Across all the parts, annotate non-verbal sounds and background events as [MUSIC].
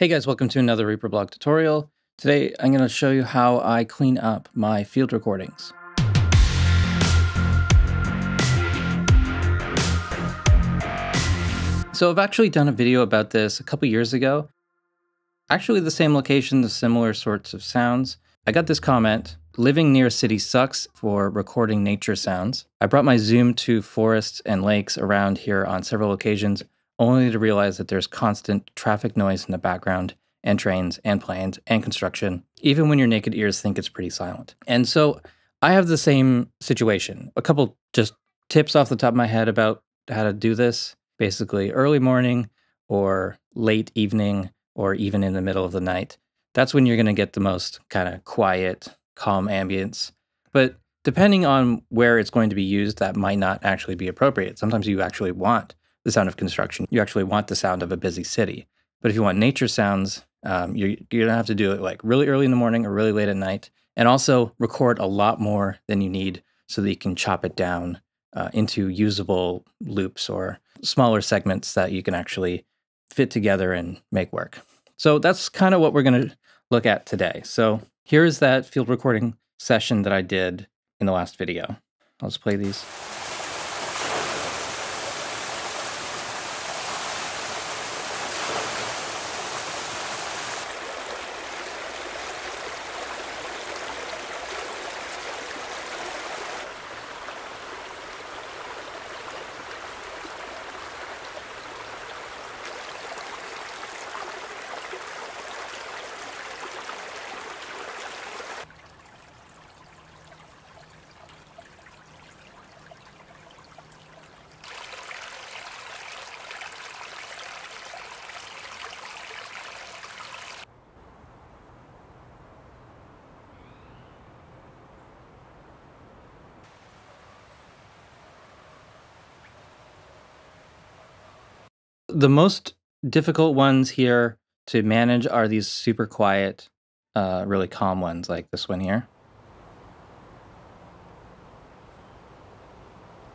Hey guys, welcome to another Reaper blog tutorial. Today I'm going to show you how I clean up my field recordings. So I've actually done a video about this a couple years ago. Actually the same location, the similar sorts of sounds. I got this comment, living near a city sucks for recording nature sounds. I brought my Zoom to forests and lakes around here on several occasions only to realize that there's constant traffic noise in the background and trains and planes and construction, even when your naked ears think it's pretty silent. And so I have the same situation. A couple just tips off the top of my head about how to do this. Basically, early morning or late evening or even in the middle of the night. That's when you're going to get the most kind of quiet, calm ambience. But depending on where it's going to be used, that might not actually be appropriate. Sometimes you actually want the sound of construction. You actually want the sound of a busy city. But if you want nature sounds, um, you're, you're gonna have to do it like really early in the morning or really late at night, and also record a lot more than you need so that you can chop it down uh, into usable loops or smaller segments that you can actually fit together and make work. So that's kind of what we're gonna look at today. So here's that field recording session that I did in the last video. I'll just play these. The most difficult ones here to manage are these super quiet, uh, really calm ones like this one here.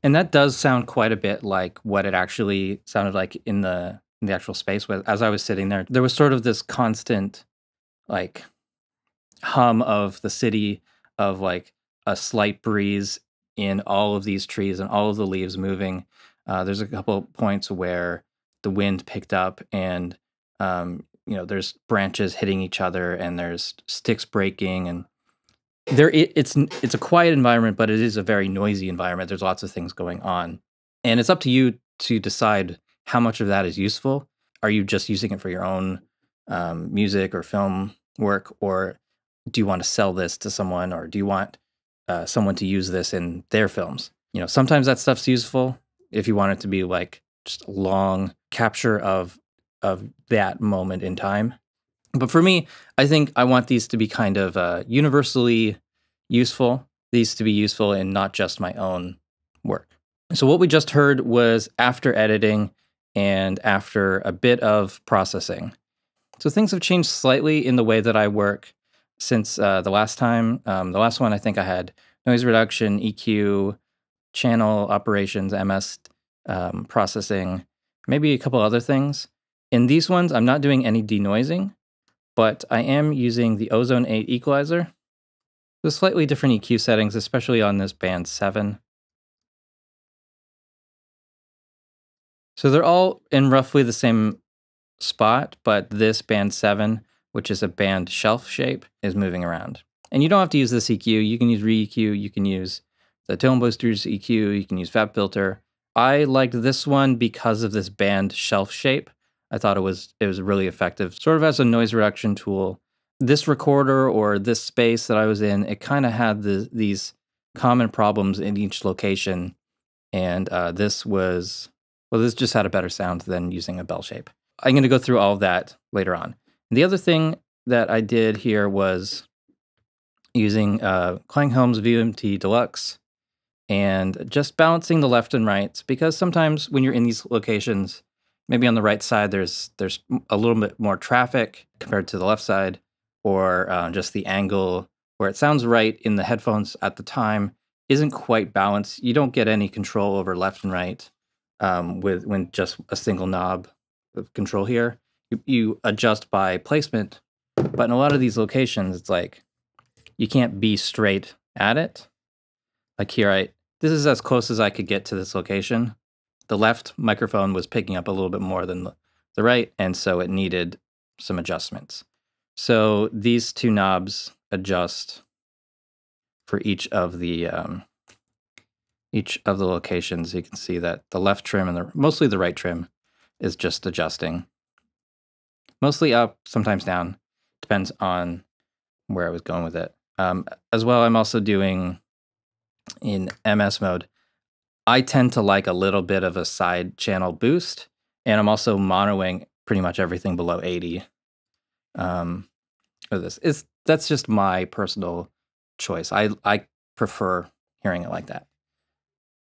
And that does sound quite a bit like what it actually sounded like in the in the actual space. As I was sitting there, there was sort of this constant, like, hum of the city, of like a slight breeze in all of these trees and all of the leaves moving. Uh, there's a couple points where the wind picked up and um, you know there's branches hitting each other and there's sticks breaking and there it, it's it's a quiet environment but it is a very noisy environment. There's lots of things going on. And it's up to you to decide how much of that is useful. Are you just using it for your own um, music or film work or do you want to sell this to someone or do you want uh, someone to use this in their films? You know sometimes that stuff's useful if you want it to be like just long capture of of that moment in time. But for me, I think I want these to be kind of uh, universally useful. These to be useful in not just my own work. So what we just heard was after editing and after a bit of processing. So things have changed slightly in the way that I work since uh, the last time. Um, the last one, I think I had noise reduction, EQ, channel operations, MS um, processing, maybe a couple other things. In these ones, I'm not doing any denoising, but I am using the Ozone 8 equalizer with slightly different EQ settings, especially on this band 7. So they're all in roughly the same spot, but this band 7, which is a band shelf shape, is moving around. And you don't have to use this EQ. You can use ReaEQ, you can use the Tone Boosters EQ, you can use FabFilter. I liked this one because of this band shelf shape. I thought it was it was really effective, sort of as a noise reduction tool. This recorder or this space that I was in, it kind of had the, these common problems in each location, and uh, this was well, this just had a better sound than using a bell shape. I'm going to go through all of that later on. And the other thing that I did here was using uh, Klanghelm's VUMT Deluxe and just balancing the left and right because sometimes when you're in these locations maybe on the right side there's there's a little bit more traffic compared to the left side or uh, just the angle where it sounds right in the headphones at the time isn't quite balanced you don't get any control over left and right um, with when just a single knob of control here you, you adjust by placement. But in a lot of these locations, it's like you can't be straight at it. Like here, I this is as close as I could get to this location. The left microphone was picking up a little bit more than the, right, and so it needed some adjustments. So these two knobs adjust for each of the um, each of the locations. You can see that the left trim and the mostly the right trim is just adjusting. Mostly up, sometimes down. Depends on where I was going with it. Um, as well, I'm also doing in MS mode. I tend to like a little bit of a side channel boost, and I'm also monoing pretty much everything below 80. Um, for this is that's just my personal choice. I I prefer hearing it like that.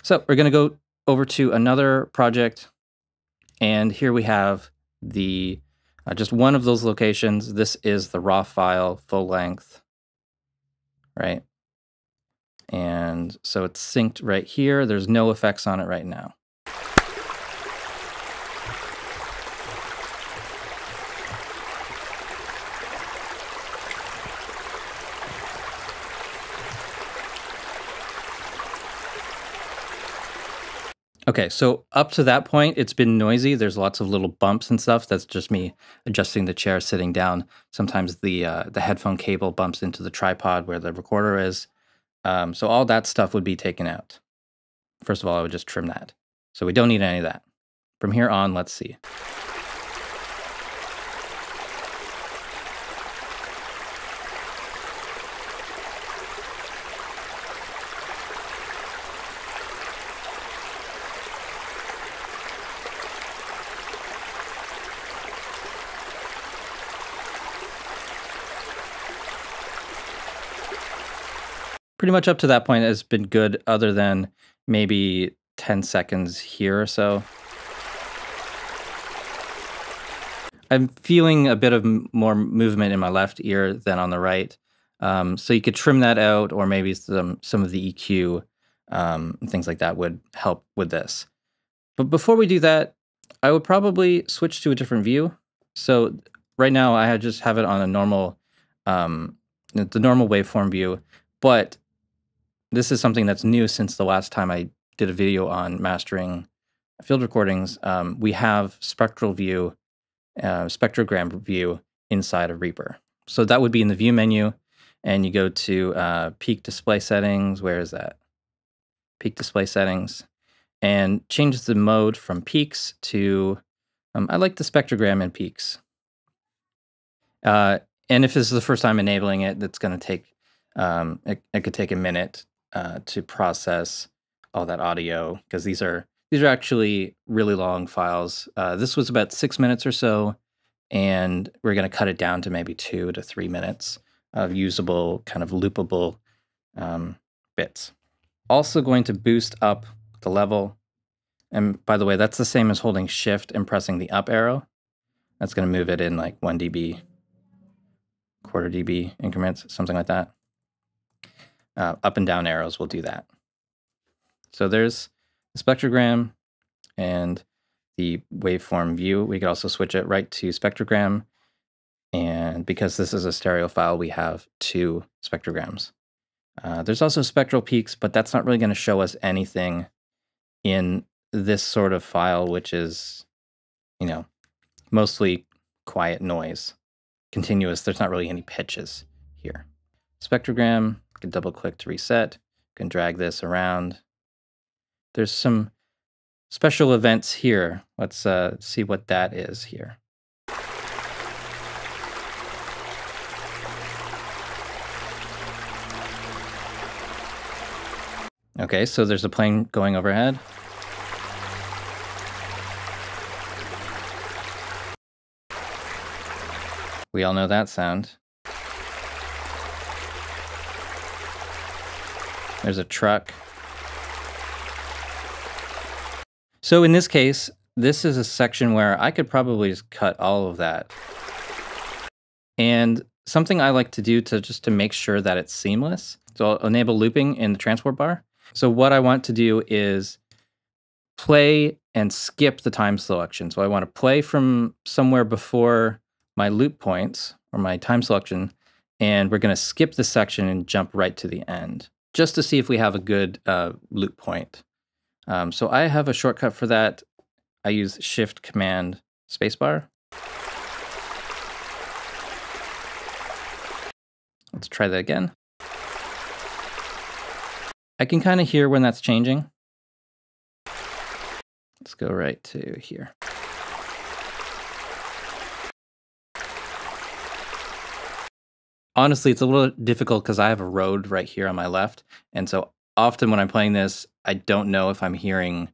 So we're gonna go over to another project, and here we have the uh, just one of those locations. This is the raw file, full length, right? And so it's synced right here. There's no effects on it right now. Okay, so up to that point, it's been noisy. There's lots of little bumps and stuff. That's just me adjusting the chair sitting down. Sometimes the uh, the headphone cable bumps into the tripod where the recorder is. Um, so all that stuff would be taken out. First of all, I would just trim that. So we don't need any of that. From here on, let's see. Pretty much up to that point has been good, other than maybe 10 seconds here or so. I'm feeling a bit of more movement in my left ear than on the right. Um, so you could trim that out, or maybe some some of the EQ um, things like that would help with this. But before we do that, I would probably switch to a different view. So right now I just have it on a normal, um, the normal waveform view, but this is something that's new since the last time I did a video on mastering field recordings. Um, we have spectral view, uh, spectrogram view inside of Reaper. So that would be in the view menu, and you go to uh, peak display settings. Where is that? Peak display settings, and change the mode from peaks to. Um, I like the spectrogram in peaks. Uh, and if this is the first time enabling it, that's going to take. Um, it, it could take a minute uh, to process all that audio because these are these are actually really long files. Uh, this was about six minutes or so, and we're going to cut it down to maybe two to three minutes of usable kind of loopable um, bits. Also going to boost up the level. And by the way, that's the same as holding shift and pressing the up arrow. That's going to move it in like 1 dB, quarter dB increments, something like that uh, up and down arrows will do that. So there's the spectrogram and the waveform view. We could also switch it right to spectrogram. And because this is a stereo file, we have two spectrograms. Uh, there's also spectral peaks, but that's not really going to show us anything in this sort of file, which is, you know, mostly quiet noise, continuous. There's not really any pitches here. Spectrogram, I can double click to reset. You can drag this around. There's some special events here. Let's uh, see what that is here. Okay, so there's a plane going overhead. We all know that sound. There's a truck. So in this case, this is a section where I could probably just cut all of that. And something I like to do to just to make sure that it's seamless. So I'll enable looping in the transport bar. So what I want to do is play and skip the time selection. So I want to play from somewhere before my loop points or my time selection, and we're going to skip the section and jump right to the end just to see if we have a good uh, loop point. Um, so I have a shortcut for that. I use Shift Command Spacebar. Let's try that again. I can kind of hear when that's changing. Let's go right to here. Honestly, it's a little difficult because I have a road right here on my left. And so often when I'm playing this, I don't know if I'm hearing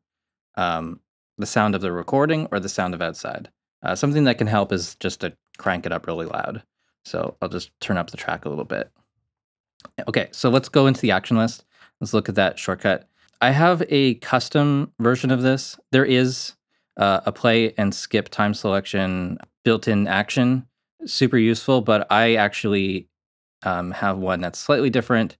um, the sound of the recording or the sound of outside. Uh, something that can help is just to crank it up really loud. So I'll just turn up the track a little bit. Okay, so let's go into the action list. Let's look at that shortcut. I have a custom version of this. There is uh, a play and skip time selection built-in action, super useful, but I actually um, have one that's slightly different.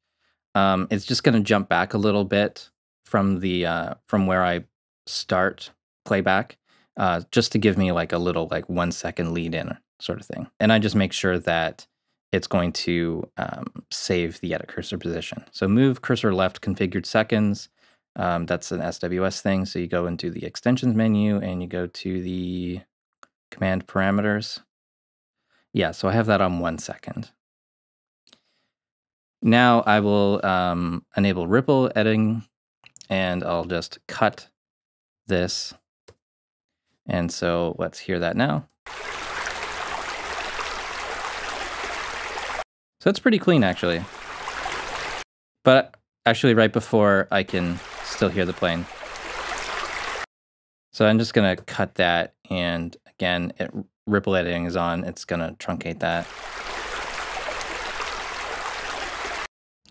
Um, it's just going to jump back a little bit from the uh, from where I start playback, uh, just to give me like a little like one second lead in sort of thing. And I just make sure that it's going to um, save the edit cursor position. So move cursor left configured seconds. Um, that's an SWS thing. So you go into the extensions menu and you go to the command parameters. Yeah, so I have that on one second. Now I will um, enable ripple editing and I'll just cut this. And so let's hear that now. So it's pretty clean actually. But actually right before I can still hear the plane. So I'm just gonna cut that and again, it, ripple editing is on, it's gonna truncate that.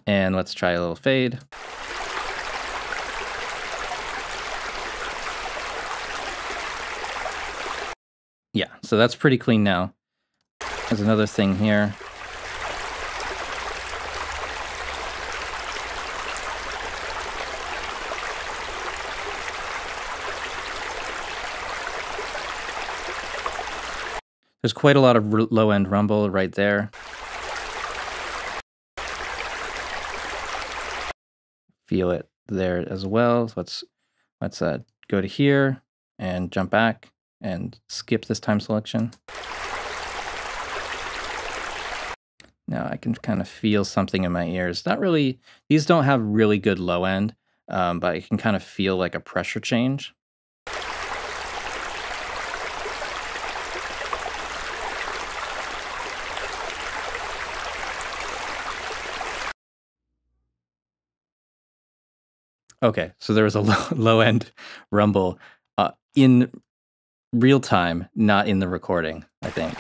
And let's try a little fade. Yeah, so that's pretty clean now. There's another thing here. There's quite a lot of low end rumble right there. Feel it there as well. So let's let's uh, go to here and jump back and skip this time selection. Now I can kind of feel something in my ears. Not really, these don't have really good low end, um, but I can kind of feel like a pressure change. Okay, so there was a [LAUGHS] low, low end rumble uh, in real time, not in the recording, I think.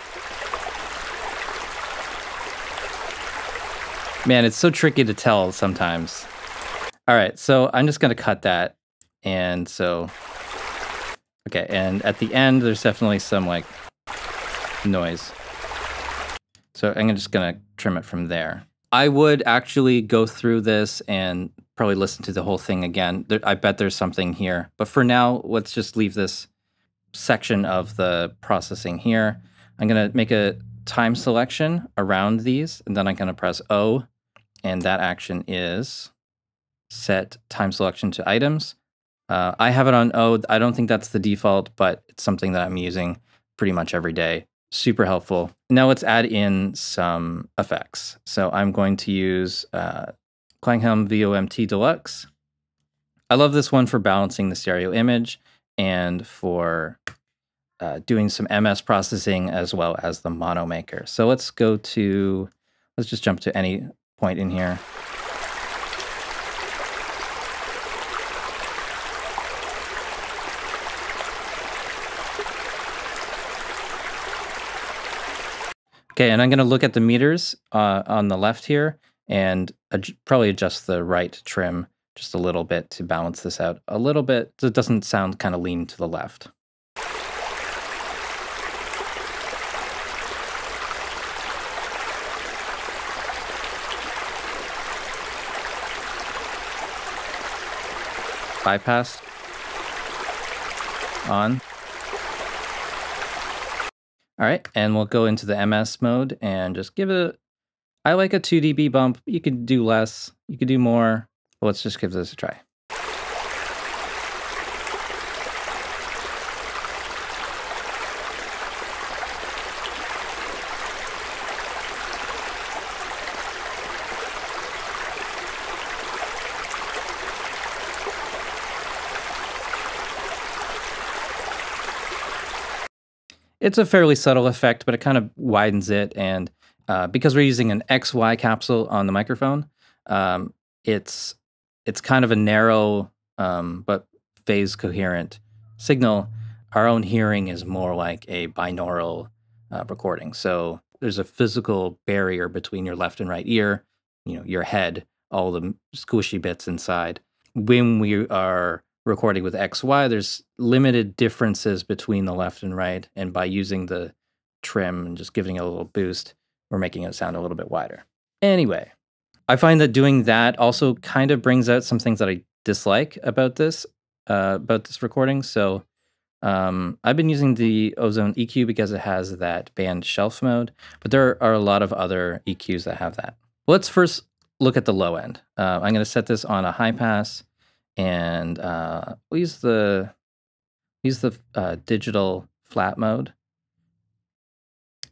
Man, it's so tricky to tell sometimes. All right, so I'm just going to cut that. And so, okay, and at the end, there's definitely some like noise. So I'm just going to trim it from there. I would actually go through this and probably listen to the whole thing again. There, I bet there's something here. But for now, let's just leave this section of the processing here. I'm going to make a time selection around these, and then I'm going to press O, and that action is set time selection to items. Uh, I have it on O. I don't think that's the default, but it's something that I'm using pretty much every day. Super helpful. Now let's add in some effects. So I'm going to use uh, Klanghelm VUMT Deluxe. I love this one for balancing the stereo image and for uh, doing some MS processing as well as the mono maker. So let's go to, let's just jump to any point in here. Okay, and I'm going to look at the meters uh, on the left here and ad probably adjust the right trim just a little bit to balance this out a little bit so it doesn't sound kind of lean to the left. Bypass. on. All right, and we'll go into the MS mode and just give it I like a 2 dB bump. You could do less, you could do more. But let's just give this a try. It's a fairly subtle effect, but it kind of widens it. And uh, because we're using an XY capsule on the microphone, um, it's it's kind of a narrow um, but phase coherent signal. Our own hearing is more like a binaural uh, recording. So there's a physical barrier between your left and right ear, you know, your head, all the squishy bits inside. When we are recording with XY, there's limited differences between the left and right. And by using the trim and just giving it a little boost, we're making it sound a little bit wider. Anyway, I find that doing that also kind of brings out some things that I dislike about this, uh, about this recording. So um, I've been using the Ozone EQ because it has that band shelf mode, but there are a lot of other EQs that have that. Let's first look at the low end. Uh, I'm going to set this on a high pass and uh, we'll use the use the uh, digital flat mode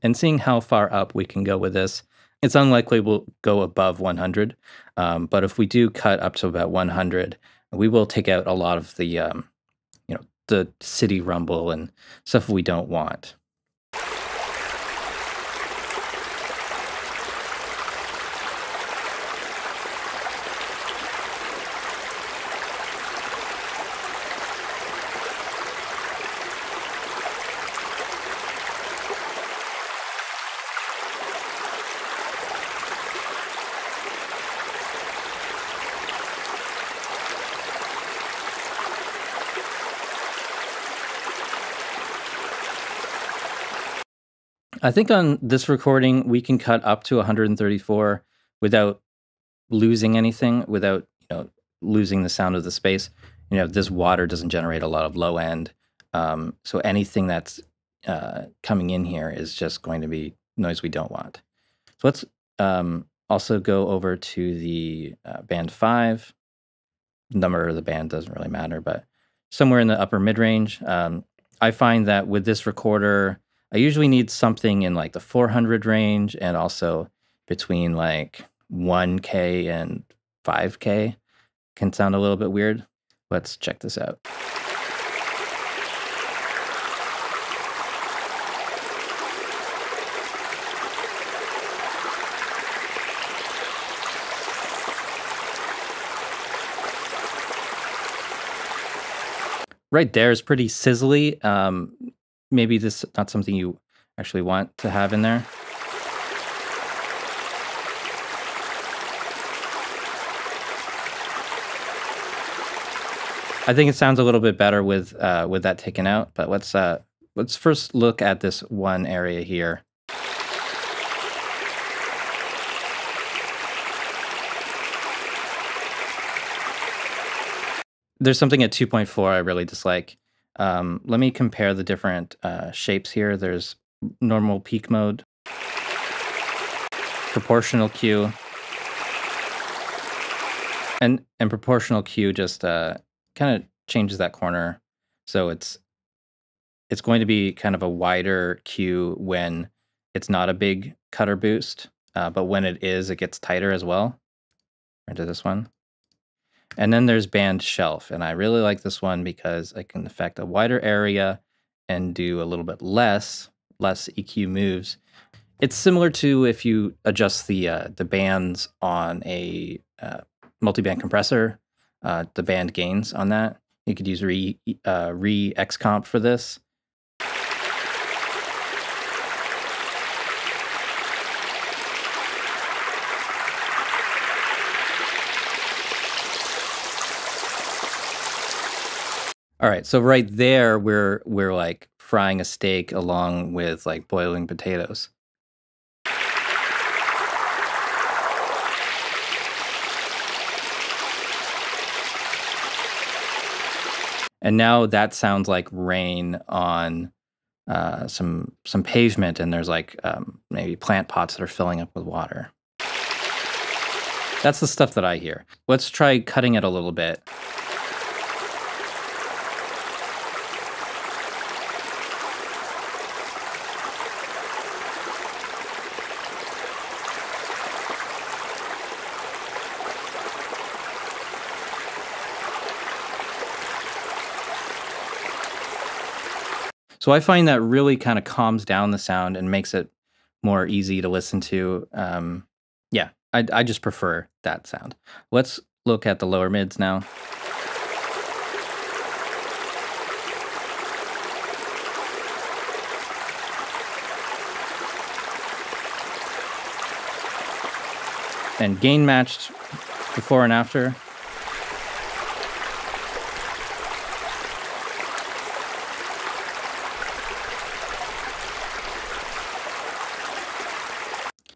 and seeing how far up we can go with this. It's unlikely we'll go above 100, um, but if we do cut up to about 100, we will take out a lot of the um, you know the city rumble and stuff we don't want. I think on this recording, we can cut up to 134 without losing anything, without you know losing the sound of the space. You know, this water doesn't generate a lot of low end, um, so anything that's uh, coming in here is just going to be noise we don't want. So let's um, also go over to the uh, band five. Number of the band doesn't really matter, but somewhere in the upper mid range. Um, I find that with this recorder, I usually need something in like the 400 range and also between like 1K and 5K. Can sound a little bit weird. Let's check this out. right there is pretty sizzly. Um, maybe this is not something you actually want to have in there. I think it sounds a little bit better with uh, with that taken out, but let's uh, let's first look at this one area here. There's something at 2.4 I really dislike. Um, let me compare the different uh, shapes here. There's normal peak mode, proportional Q, and and proportional Q just uh, kind of changes that corner. So it's it's going to be kind of a wider Q when it's not a big cutter boost, uh, but when it is, it gets tighter as well. Into this one. And then there's band shelf. And I really like this one because I can affect a wider area and do a little bit less, less EQ moves. It's similar to if you adjust the uh, the bands on a uh, multi-band compressor, uh, the band gains on that. You could use re uh, ReaXComp for this. All right, so right there we're we're like frying a steak along with like boiling potatoes. And now that sounds like rain on uh, some some pavement, and there's like um, maybe plant pots that are filling up with water. That's the stuff that I hear. Let's try cutting it a little bit. So I find that really kind of calms down the sound and makes it more easy to listen to. Um, yeah, I, I just prefer that sound. Let's look at the lower mids now. And gain matched before and after.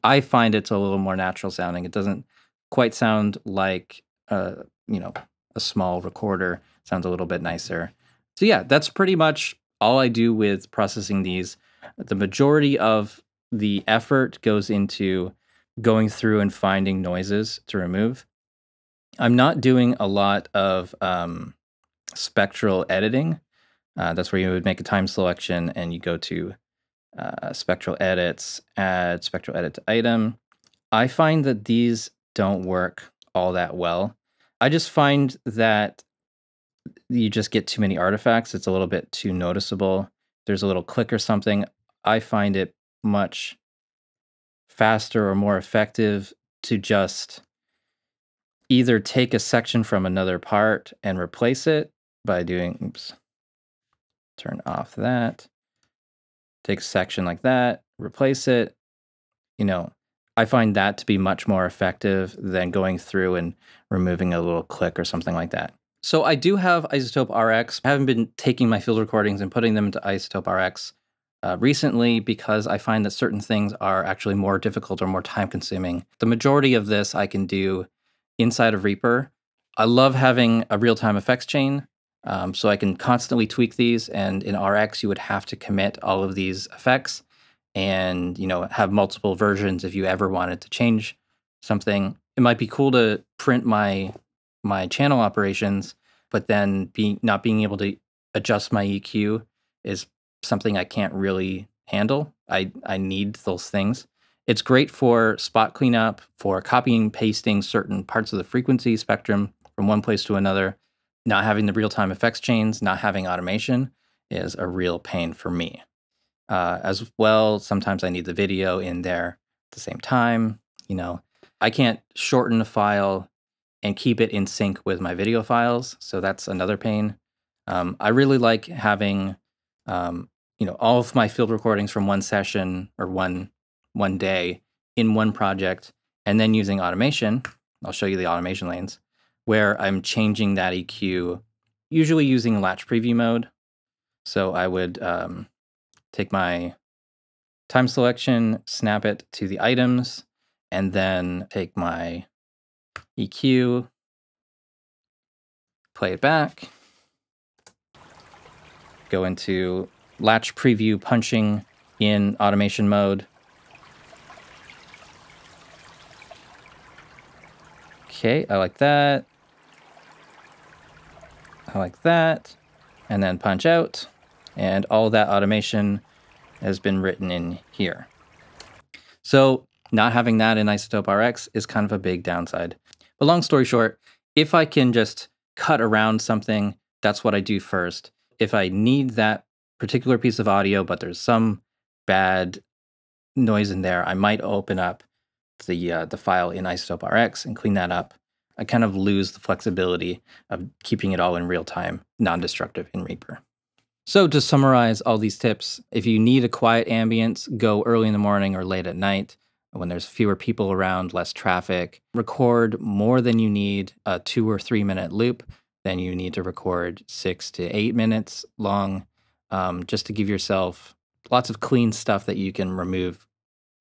I find it's a little more natural sounding. It doesn't quite sound like a you know a small recorder. It sounds a little bit nicer. So yeah, that's pretty much all I do with processing these. The majority of the effort goes into going through and finding noises to remove. I'm not doing a lot of um, spectral editing. Uh, that's where you would make a time selection and you go to uh, spectral edits, add spectral edit to item. I find that these don't work all that well. I just find that you just get too many artifacts. It's a little bit too noticeable. There's a little click or something. I find it much faster or more effective to just either take a section from another part and replace it by doing, oops, turn off that, take a section like that, replace it. You know, I find that to be much more effective than going through and removing a little click or something like that. So I do have iZotope RX. I haven't been taking my field recordings and putting them into iZotope RX uh, recently because I find that certain things are actually more difficult or more time consuming. The majority of this I can do inside of Reaper. I love having a real time effects chain um, so I can constantly tweak these. And in RX, you would have to commit all of these effects and you know have multiple versions if you ever wanted to change something. It might be cool to print my my channel operations, but then being not being able to adjust my EQ is something I can't really handle. I I need those things. It's great for spot cleanup, for copying pasting certain parts of the frequency spectrum from one place to another not having the real time effects chains, not having automation is a real pain for me. Uh, as well, sometimes I need the video in there at the same time. You know, I can't shorten a file and keep it in sync with my video files, so that's another pain. Um, I really like having, um, you know, all of my field recordings from one session or one one day in one project, and then using automation. I'll show you the automation lanes where I'm changing that EQ, usually using latch preview mode. So I would um, take my time selection, snap it to the items, and then take my EQ, play it back, go into latch preview punching in automation mode. Okay, I like that. Like that, and then punch out, and all that automation has been written in here. So not having that in iZotope RX is kind of a big downside. But long story short, if I can just cut around something, that's what I do first. If I need that particular piece of audio, but there's some bad noise in there, I might open up the uh, the file in iZotope RX and clean that up I kind of lose the flexibility of keeping it all in real time, non destructive in Reaper. So, to summarize all these tips, if you need a quiet ambience, go early in the morning or late at night when there's fewer people around, less traffic. Record more than you need a two or three minute loop, then you need to record six to eight minutes long, um, just to give yourself lots of clean stuff that you can remove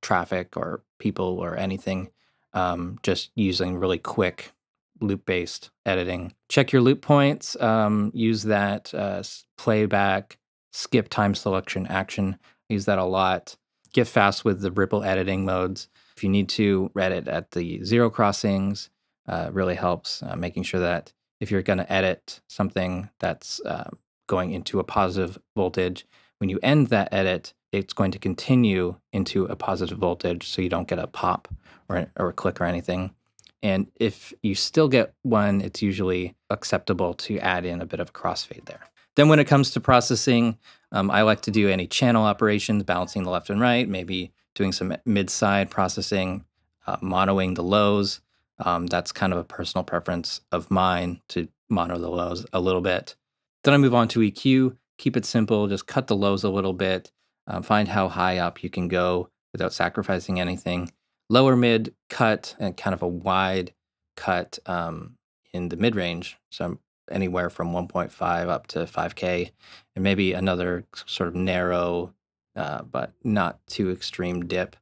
traffic or people or anything um, just using really quick loop based editing. Check your loop points, um, use that uh, playback, skip time selection action. use that a lot. Get fast with the ripple editing modes. If you need to, edit at the zero crossings uh, really helps, uh, making sure that if you're going to edit something that's uh, going into a positive voltage, when you end that edit, it's going to continue into a positive voltage so you don't get a pop or, or a click or anything. And if you still get one, it's usually acceptable to add in a bit of a crossfade there. Then when it comes to processing, um, I like to do any channel operations, balancing the left and right, maybe doing some mid-side processing, uh, monoing the lows. Um, that's kind of a personal preference of mine to mono the lows a little bit. Then I move on to EQ, keep it simple, just cut the lows a little bit, um, find how high up you can go without sacrificing anything. Lower mid cut and kind of a wide cut um, in the mid range. So anywhere from 1.5 up to 5K, and maybe another sort of narrow, uh, but not too extreme dip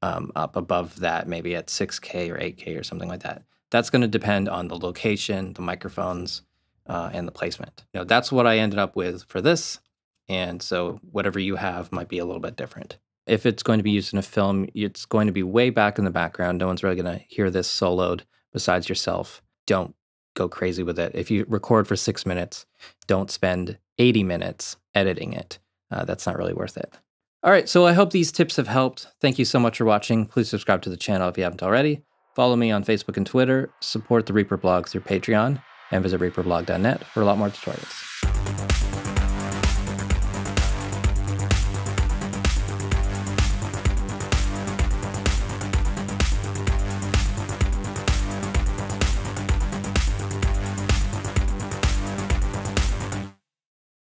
um, up above that, maybe at 6K or 8K or something like that. That's going to depend on the location, the microphones, uh, and the placement. You know, that's what I ended up with for this. And so whatever you have might be a little bit different. If it's going to be used in a film, it's going to be way back in the background. No one's really going to hear this soloed besides yourself. Don't go crazy with it. If you record for six minutes, don't spend 80 minutes editing it. Uh, that's not really worth it. All right, so I hope these tips have helped. Thank you so much for watching. Please subscribe to the channel if you haven't already. Follow me on Facebook and Twitter. Support the Reaper blog through Patreon and visit reaperblog.net for a lot more tutorials.